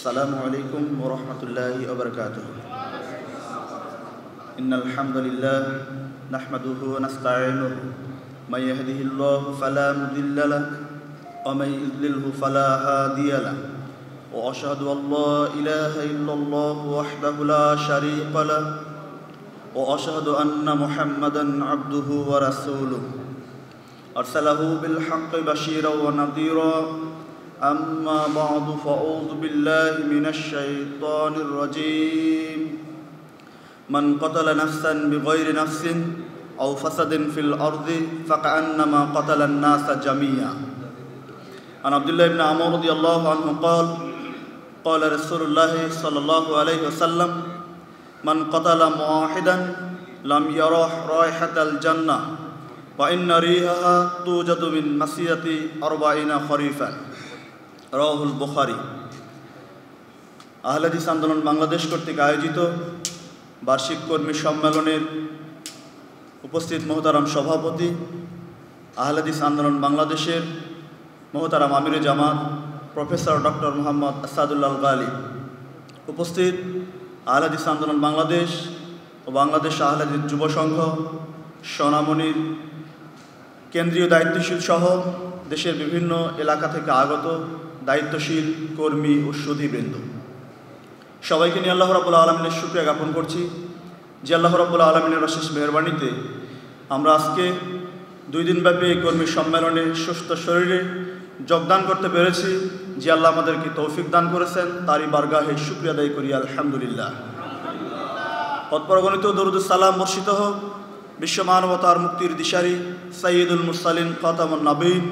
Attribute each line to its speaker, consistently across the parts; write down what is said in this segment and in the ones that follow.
Speaker 1: السلام عليكم ورحمة الله وبركاته. إن الحمد لله نحمده ونستعينه. من يهده الله فلا مضل له ومن يضلله فلا هادي له. وأشهد أن لا إله إلا الله وحده لا شريك له. وأشهد أن محمدا عبده ورسوله. أرسله بالحق بشيرا ونذيرا أما بعد فأعوذ بالله من الشيطان الرجيم. من قتل نفسا بغير نفس أو فسد في الأرض فكأنما قتل الناس جميعا. عن عبد الله بن عمر رضي الله عنه قال قال رسول الله صلى الله عليه وسلم من قتل موحدا لم يرح رائحة الجنة وإن ريحها توجد من مسيرة أربعين خريفا. রাহুল বুখারি। আহলাদিস আন্দোলন বাংলাদেশ কর্তৃক আয়োজিত বার্ষিক কর্মী সম্মেলনের উপস্থিত মহতারাম সভাপতি, আহলাদিস আন্দোলন বাংলাদেশের মহতারাম আমির জামাত, প্রফেসর ডক্টর মোহাম্মদ আসাদুল্লাহ গালি। উপস্থিত আহলাদিস আন্দোলন বাংলাদেশ ও বাংলাদেশ আহলাদিস যুব সংঘ, সোনামণির কেন্দ্রীয় দায়িত্বশীল সহ দেশের বিভিন্ন এলাকা থেকে আগত দায়িত্বশীল কর্মী ও সুধীবৃন্দ। সবাইকে নিয়ে আল্লাহ রাবুল্লাহ আলমিনের সুক্রিয়া জ্ঞাপন করছি। যে আল্লাহ রাবুল্লাহ আলমিনের অশেষ মেহরবানিতে আমরা আজকে দুই দিনব্যাপী এই কর্মী সম্মেলনে সুস্থ শরীরে যোগদান করতে পেরেছি। যে আল্লাহ আমাদেরকে তৌফিক দান করেছেন, তারই বারগাহে সুক্রিয়া দায়ী করি, আলহামদুলিল্লাহ। তৎপরগণিত দরুদুল সালাম বর্ষিত হোক। বিশ্ব মানবতার মুক্তির দিশারি সঈদুল মুসালিন খতামুল নবীন।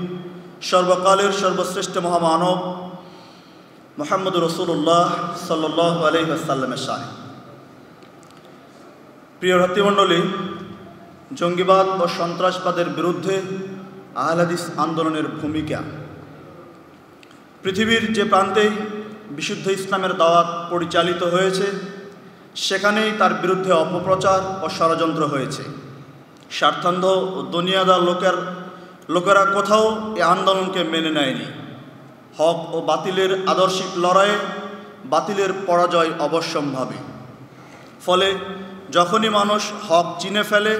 Speaker 1: সর্বকালের সর্বশ্রেষ্ঠ মহামানব মোহাম্মদ রসুল্লাহ সাল্লাহ আলহিহাসাল্লামের শাহ। প্রিয় ভাতৃমণ্ডলী, জঙ্গিবাদ ও সন্ত্রাসবাদের বিরুদ্ধে আহলাদিস আন্দোলনের ভূমিকা। পৃথিবীর যে প্রান্তেই বিশুদ্ধ ইসলামের দাওয়াত পরিচালিত হয়েছে, সেখানেই তার বিরুদ্ধে অপপ্রচার ও ষড়যন্ত্র হয়েছে। স্বার্থান্ধ ও দুনিয়াদার লোকের লোকেরা কোথাও এ আন্দোলনকে মেনে নেয়নি। হক ও বাতিলের আদর্শিক লড়াইয়ে বাতিলের পরাজয় অবশ্যম্ভাবী। ফলে যখনই মানুষ হক চিনে ফেলে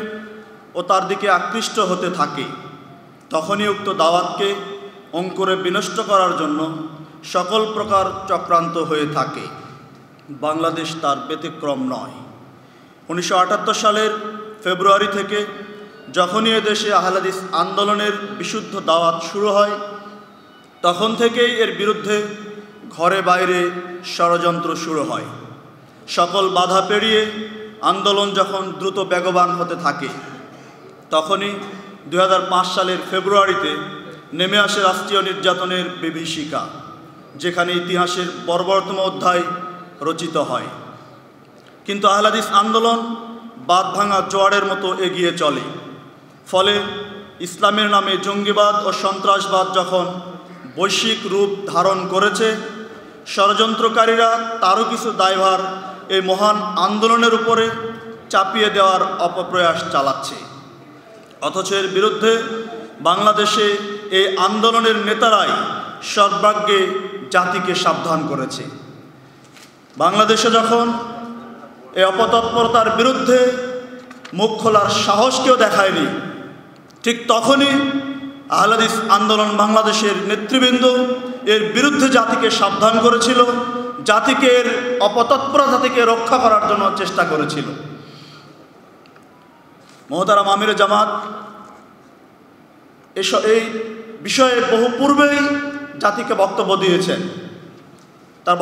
Speaker 1: ও তার দিকে আকৃষ্ট হতে থাকে, তখনই উক্ত দাওয়াতকে অঙ্কুরে বিনষ্ট করার জন্য সকল প্রকার চক্রান্ত হয়ে থাকে। বাংলাদেশ তার ব্যতিক্রম নয়। উনিশশো সালের ফেব্রুয়ারি থেকে যখনই দেশে আহলাদিস আন্দোলনের বিশুদ্ধ দাওয়াত শুরু হয়, তখন থেকেই এর বিরুদ্ধে ঘরে বাইরে ষড়যন্ত্র শুরু হয়। সকল বাধা পেরিয়ে আন্দোলন যখন দ্রুত বেগবান হতে থাকে, তখনই দু হাজার পাঁচ সালের ফেব্রুয়ারিতে নেমে আসে রাষ্ট্রীয় নির্যাতনের বিভীষিকা, যেখানে ইতিহাসের বর্বরতম অধ্যায় রচিত হয়। কিন্তু আহলাদিস আন্দোলন বাদ ভাঙা জোয়ারের মতো এগিয়ে চলে। ফলে ইসলামের নামে জঙ্গিবাদ ও সন্ত্রাসবাদ যখন বৈশ্বিক রূপ ধারণ করেছে, ষড়যন্ত্রকারীরা তারও কিছু দায়ভার এই মহান আন্দোলনের উপরে চাপিয়ে দেওয়ার অপপ্রয়াস চালাচ্ছে। অথচ এর বিরুদ্ধে বাংলাদেশে এই আন্দোলনের নেতারাই সর্বাগ্যে জাতিকে সাবধান করেছে। বাংলাদেশে যখন এই অপতৎপরতার বিরুদ্ধে মুখ খোলার সাহস কেউ দেখায়নি ঠিক তখনই আহলাদিস আন্দোলন বাংলাদেশের নেতৃবৃন্দ এর বিরুদ্ধে জাতিকে সাবধান করেছিল, জাতিকে এর অপতৎপরতা থেকে রক্ষা করার জন্য চেষ্টা করেছিল। মহতারাম আমির জামাত এসব এই বিষয়ে বহু পূর্বেই জাতিকে বক্তব্য দিয়েছেন। তার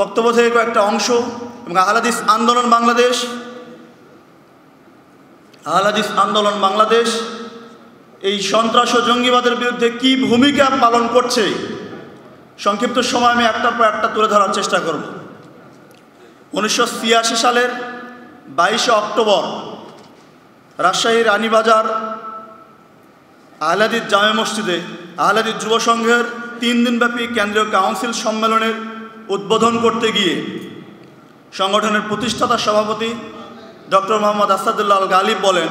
Speaker 1: বক্তব্য থেকে কয়েকটা অংশ এবং আহলাদিস আন্দোলন বাংলাদেশ আহলাদিস আন্দোলন বাংলাদেশ এই সন্ত্রাস ও জঙ্গিবাদের বিরুদ্ধে কি ভূমিকা পালন করছে? সংক্ষিপ্ত সময় আমি একটার পর একটা তুলে ধরার চেষ্টা করব। উনিশশো ছিয়াশি সালের বাইশে অক্টোবর রাজশাহী রানীবাজার আহলাদিস জামে মসজিদে আহলাদিস যুব সংঘের তিন দিনব্যাপী কেন্দ্রীয় কাউন্সিল সম্মেলনের উদ্বোধন করতে গিয়ে সংগঠনের প্রতিষ্ঠাতা সভাপতি ডক্টর মোহাম্মদ আসাদুল্লাহ আল গালিব বলেন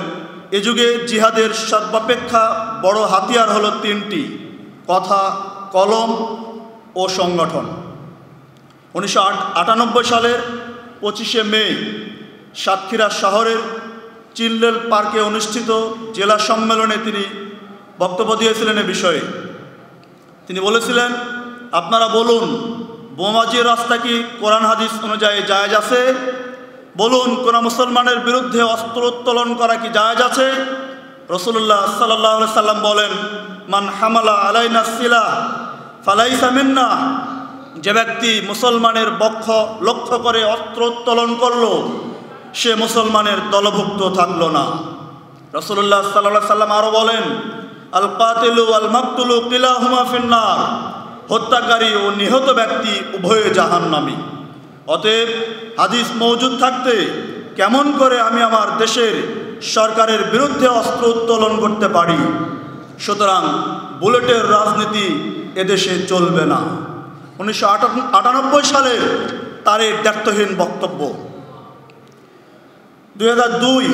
Speaker 1: এ যুগে জিহাদের সর্বাপেক্ষা বড় হাতিয়ার হলো তিনটি, কথা, কলম ও সংগঠন। উনিশশো আটানব্বই সালের পঁচিশে মে, সাতক্ষীরা শহরের চিলড্রেন পার্কে অনুষ্ঠিত জেলা সম্মেলনে তিনি বক্তব্য দিয়েছিলেন এ বিষয়ে। তিনি বলেছিলেন, আপনারা বলুন, বোমাজির রাস্তা কি কোরআন হাদিস অনুযায়ী জায়জ আছে বলুন, কোন মুসলমানের বিরুদ্ধে অস্ত্র উত্তোলন করা কি জায়জ আছে? রসুল্লাহ সাল্লাহ সাল্লাম বলেন, মান হামালা আলাইনা সিলা, ফালাইসা মিন্না। যে ব্যক্তি মুসলমানের বক্ষ লক্ষ্য করে অস্ত্র উত্তোলন করল, সে মুসলমানের দলভুক্ত থাকল না। রসুল্লাহ সাল্লাহ সাল্লাম আরও বলেন আল কাতিলু আল মাকতুলু কিলাহুমা ফিন্নার। হত্যাকারী ও নিহত ব্যক্তি উভয়ে জাহান জাহান্নামী। অতএব হাদিস মজুদ থাকতে কেমন করে আমি আমার দেশের সরকারের বিরুদ্ধে অস্ত্র উত্তোলন করতে পারি? সুতরাং বুলেটের রাজনীতি এদেশে চলবে না। উনিশশো আটানব্বই সালে তার এই দ্ব্যর্থহীন বক্তব্য। দুই হাজার দুই,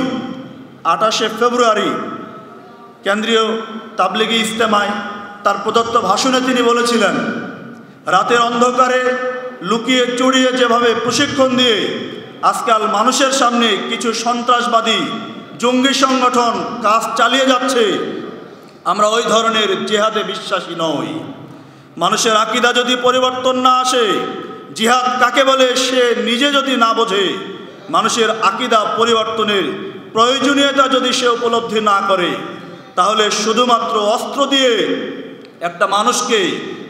Speaker 1: আঠাশে ফেব্রুয়ারি, কেন্দ্রীয় তাবলিগি ইস্তেমায় তার প্রদত্ত ভাষণে তিনি বলেছিলেন, রাতের অন্ধকারে লুকিয়ে চড়িয়ে যেভাবে প্রশিক্ষণ দিয়ে আজকাল মানুষের সামনে কিছু সন্ত্রাসবাদী, জঙ্গি সংগঠন কাজ চালিয়ে যাচ্ছে, আমরা ওই ধরনের জেহাদে বিশ্বাসী নই। মানুষের আকিদা যদি পরিবর্তন না আসে, জিহাদ কাকে বলে সে নিজে যদি না বোঝে, মানুষের আকিদা পরিবর্তনের প্রয়োজনীয়তা যদি সে উপলব্ধি না করে, তাহলে শুধুমাত্র অস্ত্র দিয়ে একটা মানুষকে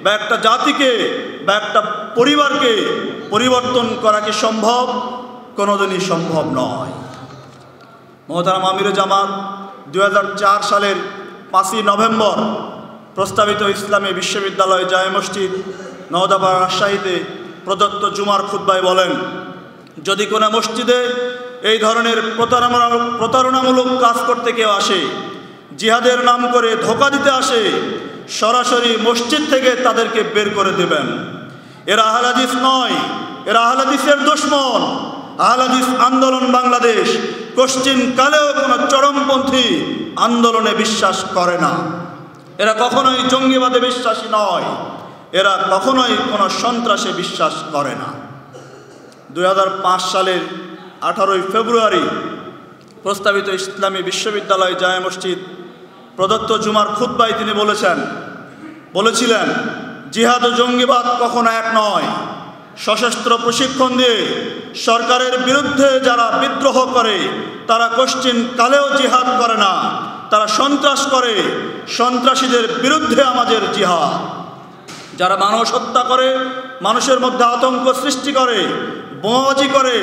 Speaker 1: বা একটা জাতিকে বা একটা পরিবারকে পরিবর্তন করা কি সম্ভব? কোনোদিনই সম্ভব নয়। মহতারাম আমির জামাত দু হাজার চার সালের পাঁচই নভেম্বর প্রস্তাবিত ইসলামী বিশ্ববিদ্যালয় জায় মসজিদ নওদাপাড়া রাজশাহীতে প্রদত্ত জুমার খুদ্বায় বলেন, যদি কোনো মসজিদে এই ধরনের প্রতারণা, প্রতারণামূলক কাজ করতে কেউ আসে, জিহাদের নাম করে ধোকা দিতে আসে সরাসরি মসজিদ থেকে তাদেরকে বের করে দেবেন। এরা আহলাদিস নয়, এরা আহলাদিসের দুশ্মন। আহলাদিস আন্দোলন বাংলাদেশ পশ্চিম কালেও কোনো চরমপন্থী আন্দোলনে বিশ্বাস করে না। এরা কখনোই জঙ্গিবাদে বিশ্বাসী নয়, এরা কখনোই কোনো সন্ত্রাসে বিশ্বাস করে না। দু হাজার পাঁচ সালের আঠারোই ফেব্রুয়ারি প্রস্তাবিত ইসলামী বিশ্ববিদ্যালয় জায় মসজিদ প্রদত্ত জুমার খুদ্বাই তিনি বলেছেন, বলেছিলেন, জিহাদ ও জঙ্গিবাদ কখনো এক নয়। সশস্ত্র প্রশিক্ষণ দিয়ে সরকারের বিরুদ্ধে যারা বিদ্রোহ করে, তারা কোশ্চিন কালেও জিহাদ করে না। তারা সন্ত্রাস করে, সন্ত্রাসীদের বিরুদ্ধে আমাদের জিহাদ। যারা মানুষ হত্যা করে, মানুষের মধ্যে আতঙ্ক সৃষ্টি করে, বোমাবাজি করে,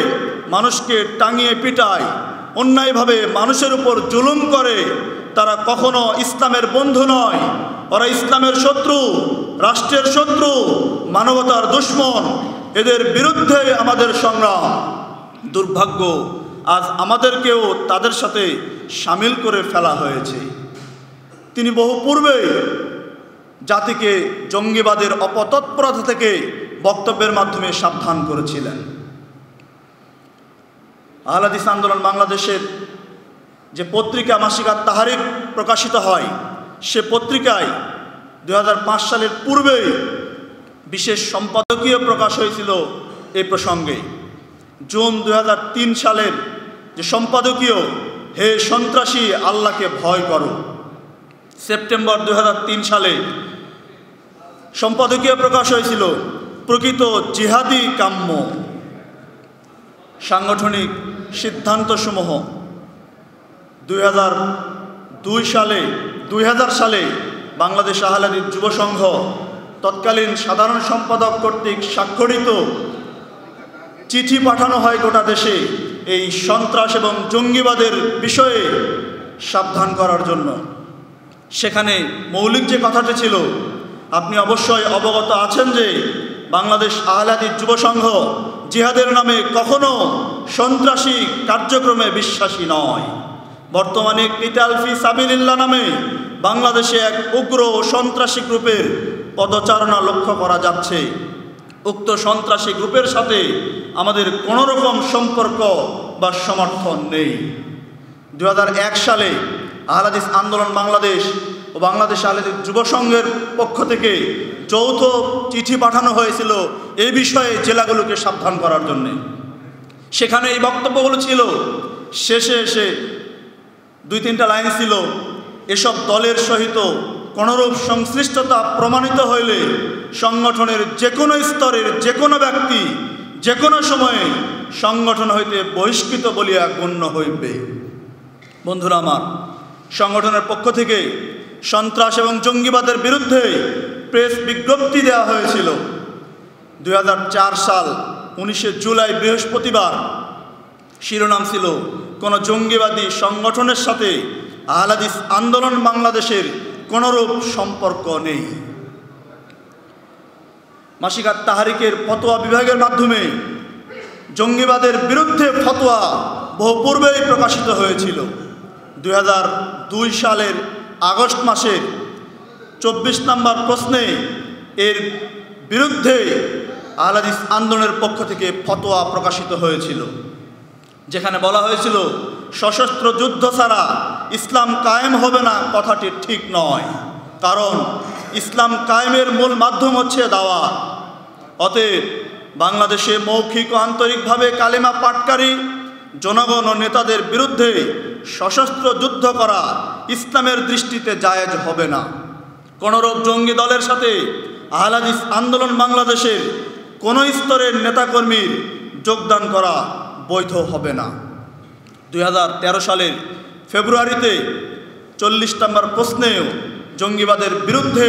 Speaker 1: মানুষকে টাঙিয়ে পিটায়, অন্যায়ভাবে মানুষের উপর জুলুম করে তারা কখনো ইসলামের বন্ধু নয়। ওরা ইসলামের শত্রু, রাষ্ট্রের শত্রু, মানবতার দুশ্মন। এদের বিরুদ্ধে আমাদের সংগ্রাম। দুর্ভাগ্য, আজ আমাদেরকেও তাদের সাথে সামিল করে ফেলা হয়েছে। তিনি বহু পূর্বে জাতিকে জঙ্গিবাদের অপতৎপরতা থেকে বক্তব্যের মাধ্যমে সাবধান করেছিলেন। আহলাদিস আন্দোলন বাংলাদেশের যে পত্রিকা মাসিকা তাহারিক প্রকাশিত হয়, সে পত্রিকায় দু হাজার পাঁচ সালের পূর্বে বিশেষ সম্পাদকীয় প্রকাশ হয়েছিল এই প্রসঙ্গে। জুন দু হাজার তিন সালের যে সম্পাদকীয়, হে সন্ত্রাসী, আল্লাহকে ভয় করো। সেপ্টেম্বর দু হাজার তিন সালে সম্পাদকীয় প্রকাশ হয়েছিল প্রকৃত জিহাদি কাম্য। সাংগঠনিক সিদ্ধান্তসমূহ দুই সালে, দুই হাজার সালে বাংলাদেশ আহলাদি যুব সংঘ তৎকালীন সাধারণ সম্পাদক কর্তৃক স্বাক্ষরিত চিঠি পাঠানো হয় গোটা দেশে এই সন্ত্রাস এবং জঙ্গিবাদের বিষয়ে সাবধান করার জন্য। সেখানে মৌলিক যে কথাটি ছিল, আপনি অবশ্যই অবগত আছেন যে বাংলাদেশ আহলাদি যুব সংঘ জিহাদের নামে কখনো সন্ত্রাসী কার্যক্রমে বিশ্বাসী নয়। বর্তমানে কিতালফি সাবিল্লা নামে বাংলাদেশে এক উগ্র ও সন্ত্রাসী গ্রুপের পদচারণা লক্ষ্য করা যাচ্ছে। উক্ত সন্ত্রাসী গ্রুপের সাথে আমাদের কোনো রকম সম্পর্ক বা সমর্থন নেই। দু হাজার এক সালে আহলাদিস আন্দোলন বাংলাদেশ ও বাংলাদেশ আহলেদ যুব সংঘের পক্ষ থেকে যৌথ চিঠি পাঠানো হয়েছিল এই বিষয়ে জেলাগুলোকে সাবধান করার জন্যে। সেখানে এই বক্তব্যগুলো ছিল, শেষে এসে দুই তিনটা লাইন ছিল, এসব দলের সহিত কোনরূপ সংশ্লিষ্টতা প্রমাণিত হইলে সংগঠনের যে কোনো স্তরের যে কোনো ব্যক্তি যে কোনো সময়ে সংগঠন হইতে বহিষ্কৃত বলিয়া গণ্য হইবে। বন্ধুরা আমার, সংগঠনের পক্ষ থেকে সন্ত্রাস এবং জঙ্গিবাদের বিরুদ্ধে প্রেস বিজ্ঞপ্তি দেওয়া হয়েছিল। দু হাজার চার সাল উনিশে জুলাই বৃহস্পতিবার শিরোনাম ছিল কোনো জঙ্গিবাদী সংগঠনের সাথে আহলাদিস আন্দোলন বাংলাদেশের কোনোরূপ সম্পর্ক নেই। মাসিকার তাহারিকের ফতোয়া বিভাগের মাধ্যমে জঙ্গিবাদের বিরুদ্ধে ফতোয়া বহু পূর্বেই প্রকাশিত হয়েছিল। দু হাজার দুই সালের আগস্ট মাসের চব্বিশ নম্বর প্রশ্নে এর বিরুদ্ধে আহলাদিস আন্দোলনের পক্ষ থেকে ফতোয়া প্রকাশিত হয়েছিল। যেখানে বলা হয়েছিল, সশস্ত্র যুদ্ধ ছাড়া ইসলাম কায়েম হবে না, কথাটি ঠিক নয়। কারণ, ইসলাম কায়েমের মূল মাধ্যম হচ্ছে দাওয়া অতএব, বাংলাদেশে মৌখিক ও আন্তরিকভাবে কালেমা পাটকারী জনগণ ও নেতাদের বিরুদ্ধে সশস্ত্র যুদ্ধ করা ইসলামের দৃষ্টিতে জায়েজ হবে না। কোনরূপ জঙ্গি দলের সাথে আহলাদিস আন্দোলন বাংলাদেশের কোনো স্তরের নেতাকর্মীর যোগদান করা বৈধ হবে না। দু হাজার তেরো সালের ফেব্রুয়ারিতে চল্লিশ নম্বর প্রশ্নেও জঙ্গিবাদের বিরুদ্ধে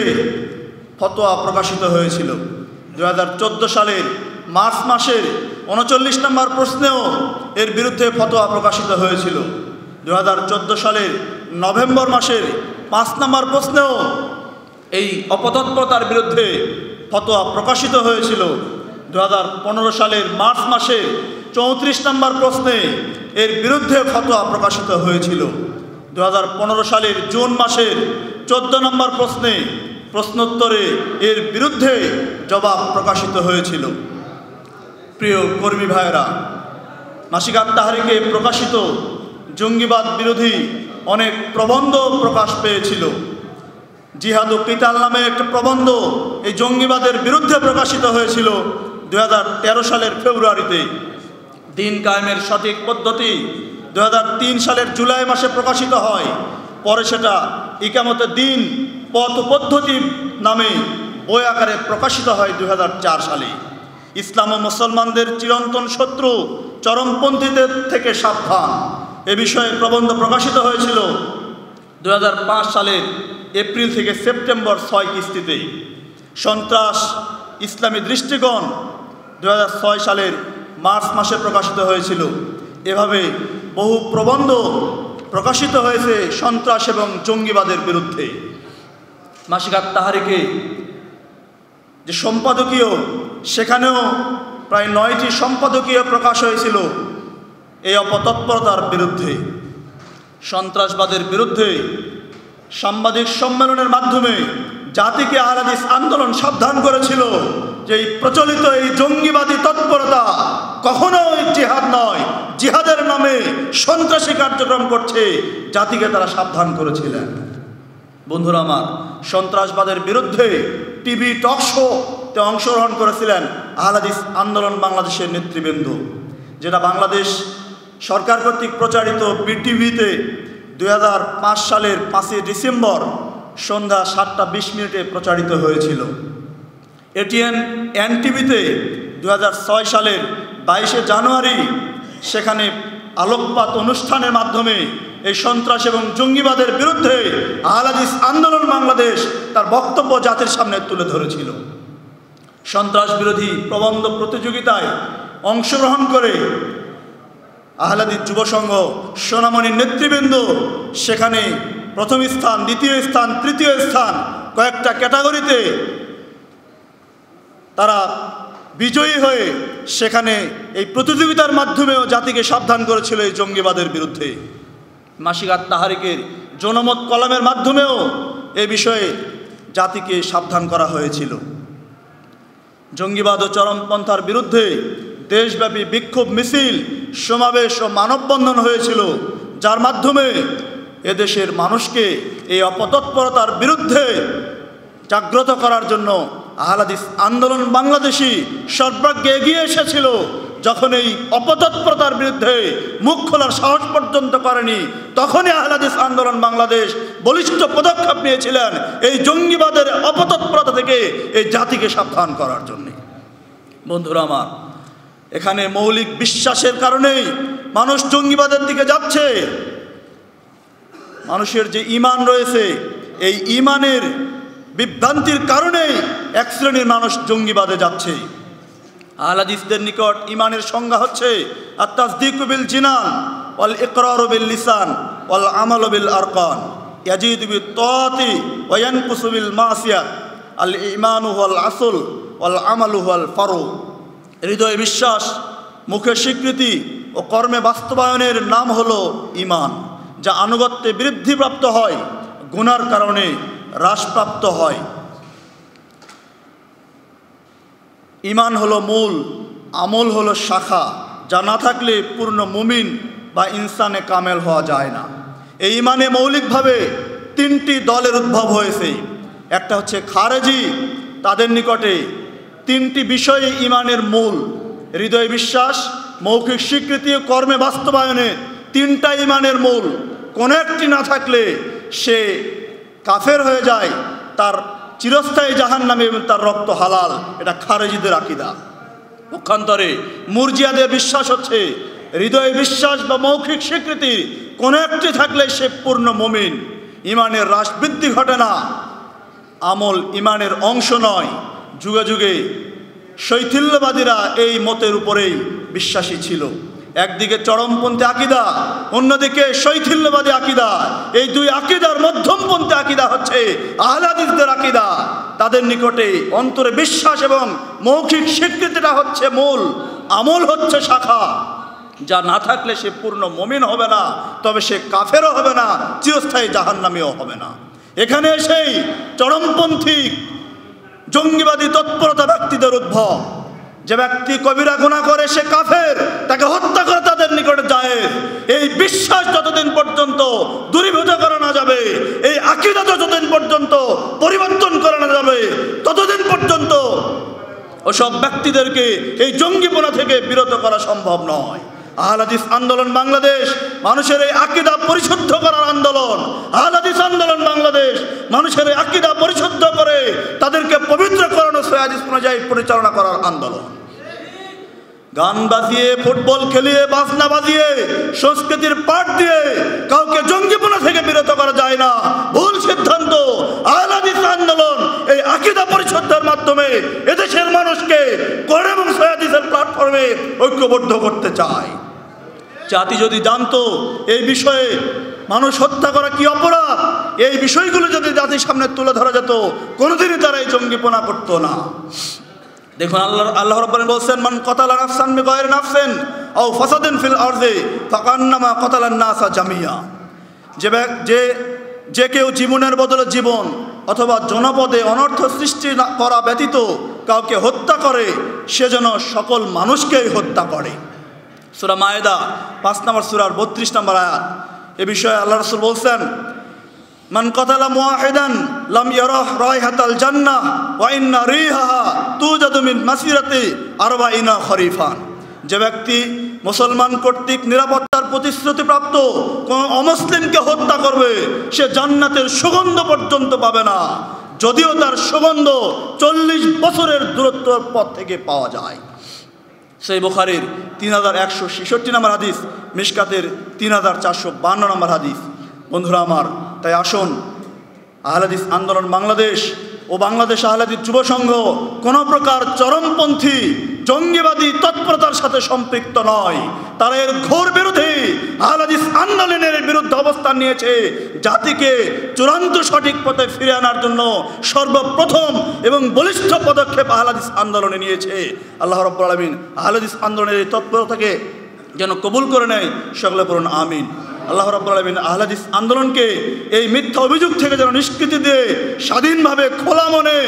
Speaker 1: ফতোয়া প্রকাশিত হয়েছিল। দু হাজার চোদ্দ সালের মার্চ মাসের উনচল্লিশ নম্বর প্রশ্নেও এর বিরুদ্ধে ফতোয়া প্রকাশিত হয়েছিল। দু হাজার চোদ্দ সালের নভেম্বর মাসের পাঁচ নম্বর প্রশ্নেও এই অপতৎপরতার বিরুদ্ধে ফতোয়া প্রকাশিত হয়েছিল। দু হাজার পনেরো সালের মার্চ মাসে চৌত্রিশ নম্বর প্রশ্নে এর বিরুদ্ধে ফতোয়া প্রকাশিত হয়েছিল। দু হাজার পনেরো সালের জুন মাসের চোদ্দ নম্বর প্রশ্নে প্রশ্নোত্তরে এর বিরুদ্ধে জবাব প্রকাশিত হয়েছিল। প্রিয় কর্মী ভাইয়েরা নাসিকাত তাহারিকে প্রকাশিত জঙ্গিবাদ বিরোধী অনেক প্রবন্ধ প্রকাশ পেয়েছিল। জিহাদ ও পিতাল নামে একটা প্রবন্ধ এই জঙ্গিবাদের বিরুদ্ধে প্রকাশিত হয়েছিল দু হাজার তেরো সালের ফেব্রুয়ারিতে। দিন কায়েমের সঠিক পদ্ধতি দু হাজার তিন সালের জুলাই মাসে প্রকাশিত হয়। পরে সেটা ইকামতের দিন পথ পদ্ধতি নামে বই আকারে প্রকাশিত হয় দু হাজার চার সালে। ইসলাম ও মুসলমানদের চিরন্তন শত্রু চরমপন্থীদের থেকে সাবধান। এ বিষয়ে প্রবন্ধ প্রকাশিত হয়েছিল দু হাজার পাঁচ সালের এপ্রিল থেকে সেপ্টেম্বর ছয় কিস্তিতে। সন্ত্রাস, ইসলামী দৃষ্টিকোণ দু হাজার ছয় সালের মার্চ মাসে প্রকাশিত হয়েছিল। এভাবে বহু প্রবন্ধ প্রকাশিত হয়েছে সন্ত্রাস এবং জঙ্গিবাদের বিরুদ্ধে। মাসিকাত তাহারিকে যে সম্পাদকীয়, সেখানেও প্রায় নয়টি সম্পাদকীয় প্রকাশ হয়েছিল এই অপতৎপরতার বিরুদ্ধে। সন্ত্রাসবাদের বিরুদ্ধে সাংবাদিক সম্মেলনের মাধ্যমে জাতিকে আহলাদিস আন্দোলন সাবধান করেছিল যে এই প্রচলিত এই জঙ্গিবাদী তৎপরতা কখনো জিহাদ নয়। জিহাদের নামে সন্ত্রাসী কার্যক্রম করছে। জাতিকে তারা সাবধান করেছিলেন। বন্ধুরা আমার, সন্ত্রাসবাদের বিরুদ্ধে টিভি টক শোতে অংশগ্রহণ করেছিলেন আহলাদিস আন্দোলন বাংলাদেশের নেতৃবৃন্দ, যেটা বাংলাদেশ সরকার কর্তৃক প্রচারিত বিটিভিতে দুই হাজার পাঁচ সালের পাঁচই ডিসেম্বর সন্ধ্যা সাতটা বিশ মিনিটে প্রচারিত হয়েছিল। এটিএন এন টিভিতে দু হাজার ছয় সালের বাইশে জানুয়ারি সেখানে আলোকপাত অনুষ্ঠানের মাধ্যমে এই সন্ত্রাস এবং জঙ্গিবাদের বিরুদ্ধে আহলাদিস আন্দোলন বাংলাদেশ তার বক্তব্য জাতির সামনে তুলে ধরেছিল। সন্ত্রাস বিরোধী প্রবন্ধ প্রতিযোগিতায় অংশগ্রহণ করে আহলাদিস যুব সংঘ সোনামণির নেতৃবৃন্দ সেখানে প্রথম স্থান, দ্বিতীয় স্থান, তৃতীয় স্থান কয়েকটা ক্যাটাগরিতে তারা বিজয়ী হয়ে সেখানে এই প্রতিযোগিতার মাধ্যমেও জাতিকে সাবধান করেছিল এই জঙ্গিবাদের বিরুদ্ধে। মাসিকাত তাহারিকের জনমত কলামের মাধ্যমেও এ বিষয়ে জাতিকে সাবধান করা হয়েছিল। জঙ্গিবাদ ও চরমপন্থার বিরুদ্ধে দেশব্যাপী বিক্ষোভ মিছিল, সমাবেশ ও মানববন্ধন হয়েছিল, যার মাধ্যমে এদেশের মানুষকে এই অপতৎপরতার বিরুদ্ধে জাগ্রত করার জন্য আহলাদিস আন্দোলন বাংলাদেশি সর্বাগ্যে এগিয়ে এসেছিল যখন এই অপতৎপরতার বিরুদ্ধে মুখ খোলার সাহস পর্যন্ত করেনি, তখনই আহলাদিস আন্দোলন বাংলাদেশ বলিষ্ঠ পদক্ষেপ নিয়েছিলেন এই জঙ্গিবাদের অপতৎপরতা থেকে এই জাতিকে সাবধান করার জন্যে। বন্ধুরা আমার, এখানে মৌলিক বিশ্বাসের কারণেই মানুষ জঙ্গিবাদের দিকে যাচ্ছে। মানুষের যে ইমান রয়েছে, এই ইমানের বিভ্রান্তির কারণেই এক শ্রেণির মানুষ জঙ্গিবাদে যাচ্ছে। আহলাদিসদের নিকট ইমানের সংজ্ঞা হচ্ছে আত্মাজদিকুবিল জিনান অল ইকরার বিল লিসান অল আমাল বিল আরকান। ইয়াজিদ বি তাতি ওয়া ইয়ানকুসু বিল আল ইমানু ওয়াল আসল ওয়াল আমালু ওয়াল ফারু হৃদয় বিশ্বাস, মুখে স্বীকৃতি ও কর্মে বাস্তবায়নের নাম হলো ইমান যা আনুগত্যে বৃদ্ধিপ্রাপ্ত হয়, গুনার কারণে হ্রাসপ্রাপ্ত হয়। ইমান হলো মূল, আমল হলো শাখা, যা না থাকলে পূর্ণ মুমিন বা ইনসানে কামেল হওয়া যায় না। এই ইমানে মৌলিকভাবে তিনটি দলের উদ্ভব হয়েছে। একটা হচ্ছে খারেজি, তাদের নিকটে তিনটি বিষয়ে ইমানের মূল, হৃদয় বিশ্বাস, মৌখিক স্বীকৃতি ও কর্মে বাস্তবায়নে তিনটা ইমানের মূল। কোনো একটি না থাকলে সে কাফের হয়ে যায়, তার চিরস্থায়ী জাহান নামে এবং তার রক্ত হালাল। এটা খারেজিদের আকিদা। পক্ষান্তরে মুরজিয়াদের বিশ্বাস হচ্ছে, হৃদয় বিশ্বাস বা মৌখিক স্বীকৃতি কোনো একটি থাকলে সে পূর্ণ মমিন। ইমানের হ্রাস বৃদ্ধি ঘটে না। আমল ইমানের অংশ নয়। যুগে যুগে শৈথিল্যবাদীরা এই মতের উপরেই বিশ্বাসী ছিল। একদিকে চরমপন্থী আকিদা, অন্যদিকে শৈথিল্যবাদী আকিদা। এই দুই আকিদার মধ্যমপন্থী আকিদা হচ্ছে আহলাদিসদের আকিদা। তাদের নিকটে অন্তরে বিশ্বাস এবং মৌখিক স্বীকৃতিটা হচ্ছে মূল, আমল হচ্ছে শাখা। যা না থাকলে সে পূর্ণ মমিন হবে না, তবে সে কাফেরও হবে না, চিরস্থায়ী জাহান্নামীও হবে না। এখানে এসেই চরমপন্থী জঙ্গিবাদী তৎপরতা ব্যক্তিদের উদ্ভব। যে ব্যক্তি কবিরা গুণা করে, সে কাফের, তাকে হত্যা করে তাদের নিকটে যায়। এই বিশ্বাস যতদিন পর্যন্ত দূরীভূত করা না যাবে, এই আকিদা যতদিন পর্যন্ত পরিবর্তন করা না যাবে, ততদিন পর্যন্ত ওসব ব্যক্তিদেরকে এই জঙ্গিপনা থেকে বিরত করা সম্ভব নয়। আহলাদিস আন্দোলন বাংলাদেশ, মানুষের এই আকিদা পরিশুদ্ধ করার আন্দোলন। আহলাদিস আন্দোলন বাংলাদেশ, মানুষের এই আকিদা পরিশুদ্ধ করে তাদেরকে পবিত্র করানো সয়াদিস অনুযায়ী পরিচালনা করার আন্দোলন। গান বাজিয়ে, ফুটবল খেলিয়ে, বাজনা বাজিয়ে, সংস্কৃতির পাঠ দিয়ে কাউকে জঙ্গিপনা থেকে বিরত করা যায় না। ভুল সিদ্ধান্ত আন্দোলন, এই আকিদা পরিশুদ্ধের মাধ্যমে এদেশের মানুষকে করে এবং সয়াদিসের প্ল্যাটফর্মে ঐক্যবদ্ধ করতে চায়। জাতি যদি জানতো এই বিষয়ে মানুষ হত্যা করা কি অপরাধ, এই বিষয়গুলো যদি জাতির সামনে তুলে ধরা যেত, কোনোদিনই তারা এই জঙ্গিপনা করতো না। দেখুন আল্লাহ আল্লাহ রব্বানি বলছেন, মান কতালা নাফসান বিগয়রি নাফসিন আও ফাসাদিন ফিল আরদি ফাকান্নামা কতালান নাসা জামিয়া। যে যে যে কেউ জীবনের বদলে জীবন অথবা জনপদে অনর্থ সৃষ্টি করা ব্যতীত কাউকে হত্যা করে, সে যেন সকল মানুষকেই হত্যা করে। সুরা মায়েদা, পাঁচ নম্বর সুরার বত্রিশ নম্বর আয়াত। এ বিষয়ে আল্লাহ রসুল বলছেন মান কতালা মুআহিদান লাম ইয়ারাহ রাইহাতাল জান্নাহ ওয়া ইন্না রিহাহা তুজাদু মিন মাসিরাতি আরবাইনা যে ব্যক্তি মুসলমান কর্তৃক নিরাপত্তার প্রতিশ্রুতিপ্রাপ্ত কোন অমুসলিমকে হত্যা করবে, সে জান্নাতের সুগন্ধ পর্যন্ত পাবে না। যদিও তার সুগন্ধ চল্লিশ বছরের দূরত্বর পথ থেকে পাওয়া যায়। সেই বুখারির তিন হাজার একশো ছেষট্টি নম্বর হাদিস, মিশকাতের তিন হাজার চারশো বান্ন নম্বর হাদিস। বন্ধুরা আমার তাই আসুন, আহলাদিস আন্দোলন বাংলাদেশ ও বাংলাদেশ আহলাদিস যুব সংঘ কোনো প্রকার চরমপন্থী, জঙ্গিবাদী তৎপরতার সাথে সম্পৃক্ত নয়। তারা এর ঘোর বিরোধী আহলাদিস আন্দোলনের বিরুদ্ধে অবস্থান নিয়েছে জাতিকে চূড়ান্ত সঠিক পথে ফিরে আনার জন্য সর্বপ্রথম এবং বলিষ্ঠ পদক্ষেপ আহলাদিস আন্দোলনে নিয়েছে। আল্লাহ রব্বুল আলমিন আহলাদিস আন্দোলনের এই তৎপরতাকে যেন কবুল করে নেয়, সকলে বলুন, আমিন। আল্লাহ রাব্বুল আলামিন আহলাদিস আন্দোলনকে এই মিথ্যা অভিযোগ থেকে যেন নিষ্কৃতি দিয়ে স্বাধীনভাবে খোলা মনে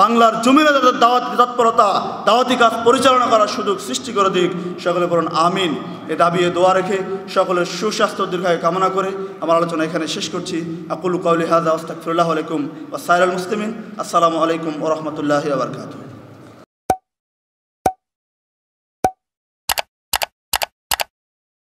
Speaker 1: বাংলার জমিনে দাওয়াতি তৎপরতা, দাওয়াতি কাজ পরিচালনা করার সুযোগ সৃষ্টি করে দিক। সকলে বলুন আমিন। এ দাবি, এ দোয়া রেখে সকলের সুস্বাস্থ্য দীর্ঘায় কামনা করে আমার আলোচনা এখানে শেষ করছি। আকুল কাউলি হাজা আস্তাকফিরুল্লাহ আলাইকুম ও সাইরাল মুসলিমিন। আসসালামু আলাইকুম ও রহমতুল্লাহ আবরকাতুহ